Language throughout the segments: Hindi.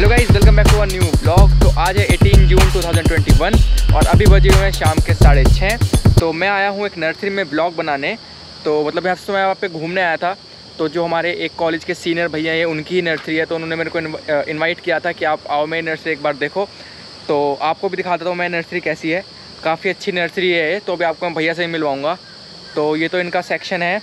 Hello guys welcome back to a new blog तो आज है 18 जून 2021 और अभी बजे हुए हैं शाम के साढ़े छः तो मैं आया हूँ एक नर्सरी में ब्लॉग बनाने। तो मतलब यहाँ से मैं वहाँ पे घूमने आया था। तो जो हमारे एक कॉलेज के सीनियर भैया हैं, उनकी ही नर्सरी है तो उन्होंने मेरे को इन्वाइट किया था कि आप आओ मेरी नर्सरी एक बार देखो। तो आपको भी दिखा देता हूँ मैं नर्सरी कैसी है। काफ़ी अच्छी नर्सरी है तो अभी आपको मैं भैया से ही मिलवाऊँगा। तो ये तो इनका सेक्शन है।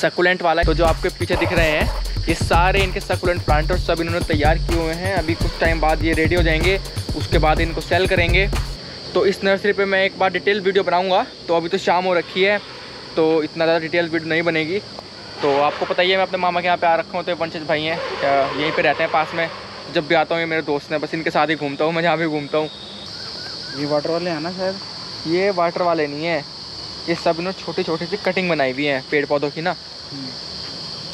सकुलेंट वाला तो जो आपके पीछे दिख रहे हैं ये सारे इनके सकुलेंट प्लांट और सब इन्होंने तैयार किए हुए हैं। अभी कुछ टाइम बाद ये रेडी हो जाएँगे उसके बाद इनको सेल करेंगे। तो इस नर्सरी पे मैं एक बार डिटेल वीडियो बनाऊँगा तो अभी तो शाम हो रखी है तो इतना ज़्यादा डिटेल वीडियो नहीं बनेगी। तो आपको पता ही है मैं अपने मामा के यहाँ पे आ रखा हूँ तो वंशित भाई हैं यहीं पे रहते हैं पास में। जब भी आता हूँ ये मेरे दोस्त हैं बस इनके साथ ही घूमता हूँ मैं जहाँ भी घूमता हूँ। ये वाटर वाले हैं ना शायद? ये वाटर वाले नहीं है। ये सब इन्होंने छोटी छोटी सी कटिंग बनाई हुई है पेड़ पौधों की ना।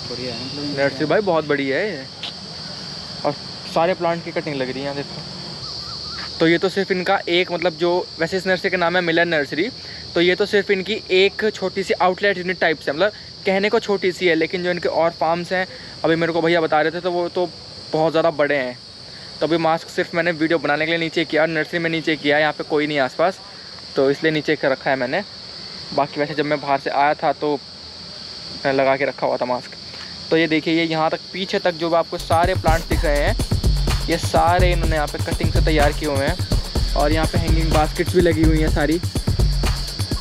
बढ़िया है मतलब नर्सरी भाई बहुत बड़ी है ये। और सारे प्लांट की कटिंग लग रही है यहाँ देखो। तो ये तो सिर्फ़ इनका एक मतलब जो वैसे इस नर्सरी का नाम है मिलन नर्सरी तो ये तो सिर्फ़ इनकी एक छोटी सी आउटलेट यूनिट टाइप से मतलब कहने को छोटी सी है लेकिन जो इनके और फार्म्स हैं अभी मेरे को भैया बता रहे थे तो वो तो बहुत ज़्यादा बड़े हैं। तो अभी मास्क सिर्फ़ मैंने वीडियो बनाने के लिए नीचे किया नर्सरी में नीचे किया यहाँ पे कोई नहीं आसपास तो इसलिए नीचे कर रखा है मैंने। बाकी वैसे जब मैं बाहर से आया था तो लगा के रखा हुआ था मास्क तो ये देखिए, ये यहाँ तक पीछे तक जो भी आपको सारे प्लांट दिख रहे हैं, ये सारे इन्होंने यहाँ पे कटिंग से तैयार किए हुए हैं। और यहाँ पे हैंगिंग बास्केट्स भी लगी हुई हैं सारी।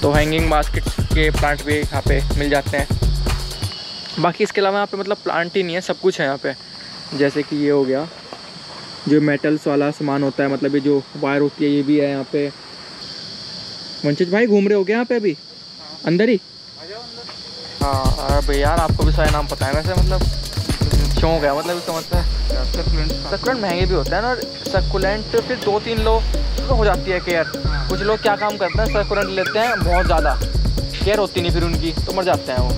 तो हैंगिंग बास्केट्स के प्लांट भी यहाँ पे मिल जाते हैं। बाकी इसके अलावा यहाँ पे मतलब प्लांट ही नहीं है, सब कुछ है यहाँ पे। जैसे कि ये हो गया, जो मेटल्स वाला सामान होता है मतलब ये जो वायर होती है, ये भी है यहाँ पे। वंशित भाई, घूम रहे हो गए यहाँ पे अभी? अंदर ही? हाँ अरे यार, आपको भी सारे नाम पता है वैसे मतलब शौक है मतलब इसका मतलब सकुलेंट महँगे भी होते हैं ना, और सकुलेंट फिर दो तीन लोग तो हो जाती है केयर कुछ लोग क्या काम करते हैं सकुलेंट लेते हैं, बहुत ज़्यादा। केयर होती नहीं फिर उनकी तो मर जाते हैं वो।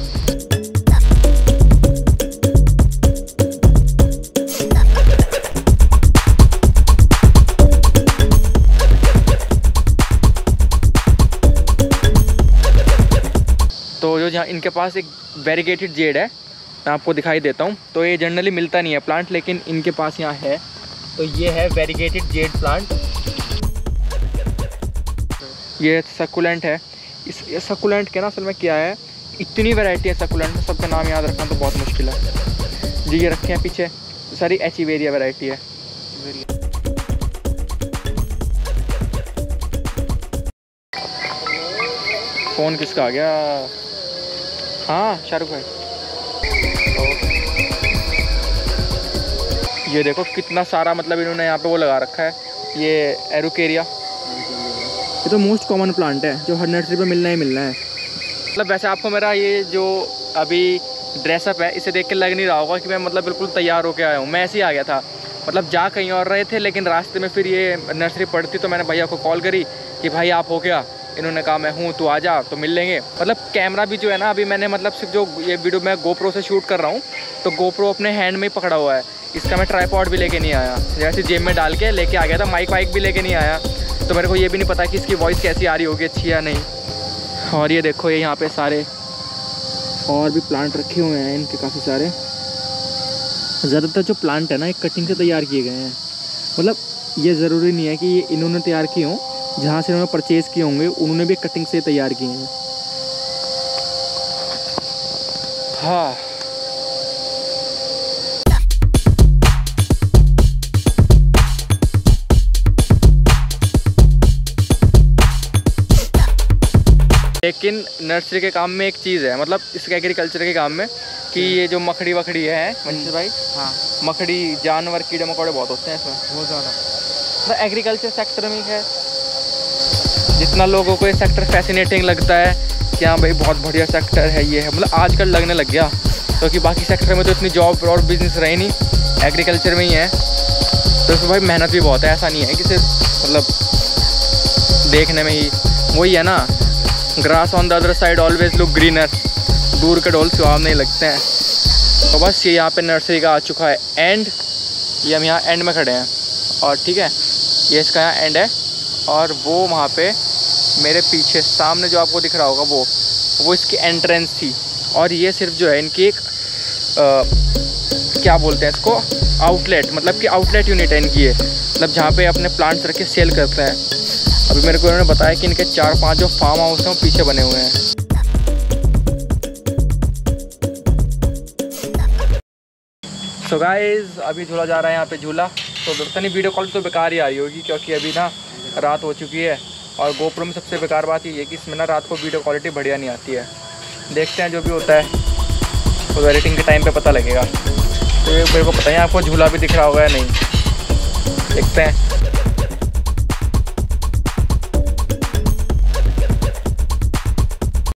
जहाँ इनके पास एक वेरीगेटेड जेड है। मैं आपको दिखाई देता हूँ। तो ये जनरली मिलता नहीं है प्लांट लेकिन इनके पास यहाँ है। तो ये है वेरीगेटेड जेड प्लांट ये सकुलेंट है। इस, ये सकुलेंट के ना असल में क्या है? इतनी वैरायटी है सकुलेंट में, सबका नाम याद रखना तो बहुत मुश्किल है। जी, ये रखे हैं पीछे। सारी एच वेरिया वैरायटी है। फ़ोन किसका आ गया? हाँ शाहरुख भाई। ये देखो कितना सारा मतलब इन्होंने यहाँ पे वो लगा रखा है ये एरुकेरिया। ये तो मोस्ट कॉमन प्लांट है जो हर नर्सरी पे मिलना ही मिलना है। मतलब वैसे आपको मेरा ये जो अभी ड्रेसअप है इसे देख के लग नहीं रहा होगा कि मैं मतलब बिल्कुल तैयार होकर आया हूँ। मैं ऐसे ही आ गया था। मतलब जा कहीं और रहे थे लेकिन रास्ते में फिर ये नर्सरी पड़ती तो मैंने भैया को कॉल करी कि भाई आप हो क्या इन्होंने कहा, मैं हूँ तो आ जा तो मिल लेंगे। मतलब कैमरा भी जो है ना, अभी मैंने मतलब सिर्फ़ जो ये वीडियो मैं गोप्रो से शूट कर रहा हूँ तो गोप्रो अपने हैंड में ही पकड़ा हुआ है। इसका मैं ट्राईपॉड भी लेके नहीं आया। जैसे जेब में डाल के लेके आ गया था माइक वाइक भी लेके नहीं आया। तो मेरे को ये भी नहीं पता कि इसकी वॉइस कैसी आ रही होगी, अच्छी या नहीं। और ये देखो, ये यहाँ पे सारे और भी प्लांट रखे हुए हैं, इनके काफ़ी सारे। ज़्यादातर जो प्लांट है ना एक कटिंग से तैयार किए गए हैं। मतलब ये ज़रूरी नहीं है कि ये इन्होंने तैयार किए हों। जहाँ से उन्होंने परचेज़ किए होंगे उन्होंने भी कटिंग से तैयार किए हैं। हाँ। लेकिन नर्सरी के काम में एक चीज़ है मतलब इसके एग्रीकल्चर के काम में कि ये जो मकड़ी वकड़ी है मंजिल भाई हाँ। मकड़ी जानवर कीड़े मकोड़े बहुत होते हैं इसमें। बहुत ज़्यादा। मतलब एग्रीकल्चर सेक्टर में है। जितना लोगों को ये सेक्टर फैसिनेटिंग लगता है कि हाँ भाई, बहुत बढ़िया सेक्टर है ये है। मतलब आजकल लगने लग गया, क्योंकि तो बाकी सेक्टर में तो इतनी जॉब और बिज़नेस रहे नहीं एग्रीकल्चर में ही है। तो इसमें भाई मेहनत भी बहुत है, ऐसा नहीं है कि सिर्फ़ मतलब देखने में ही। वही है ना grass on the other side always look greener दूर के डोल सुहाव नहीं लगते हैं। तो बस ये यहाँ पे नर्सरी का आ चुका है एंड ये हम यहाँ एंड में खड़े हैं। और ठीक है, ये इसका यहाँ एंड है। और वो वहाँ पे मेरे पीछे सामने जो आपको दिख रहा होगा वो वो इसकी एंट्रेंस थी। और ये सिर्फ़ जो है इनकी एक आ, क्या बोलते हैं इसको? आउटलेट मतलब कि आउटलेट यूनिट है इनकी ये। मतलब जहाँ पे अपने प्लांट्स रख के सेल करते हैं। अभी मेरे को इन्होंने बताया कि इनके चार पाँच जो फार्म हाउस हैं वो पीछे बने हुए हैं। सो so गाइस अभी झूला जा रहा है यहाँ पे झूला। तो नहीं वीडियो कॉल तो बेकार ही आ रही होगी क्योंकि अभी ना रात हो चुकी है और गोप्रो में सबसे बेकार बात ये है कि इसमें ना रात को वीडियो क्वालिटी बढ़िया नहीं आती है। देखते हैं जो भी होता है। तो एडिटिंग के टाइम पे पता लगेगा। तो ये मेरे को पता है, आपको झूला भी दिख रहा होगा या नहीं? देखते हैं।